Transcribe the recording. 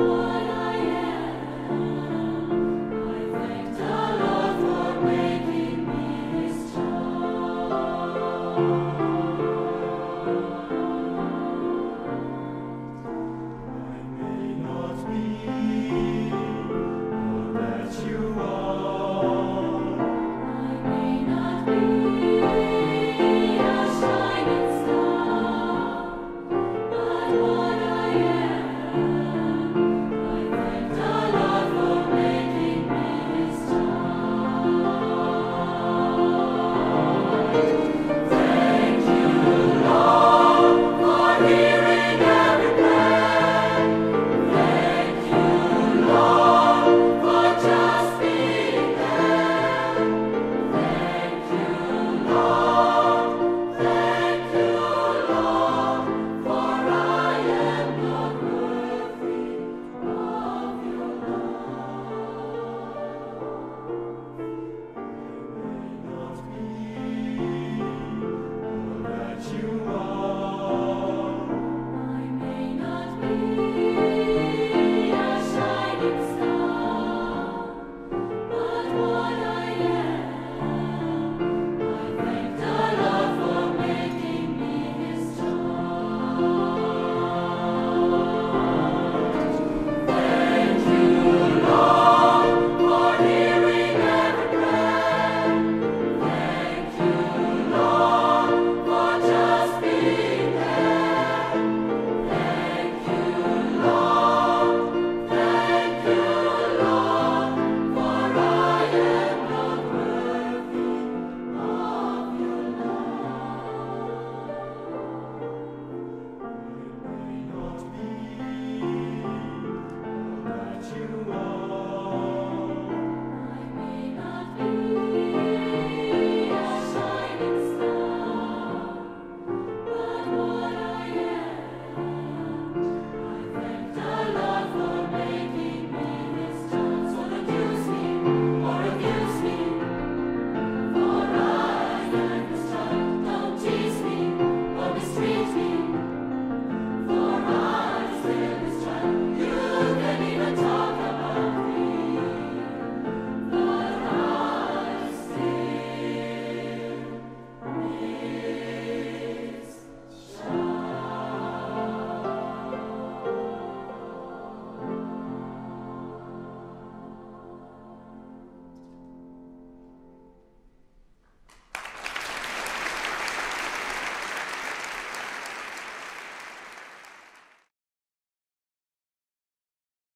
one.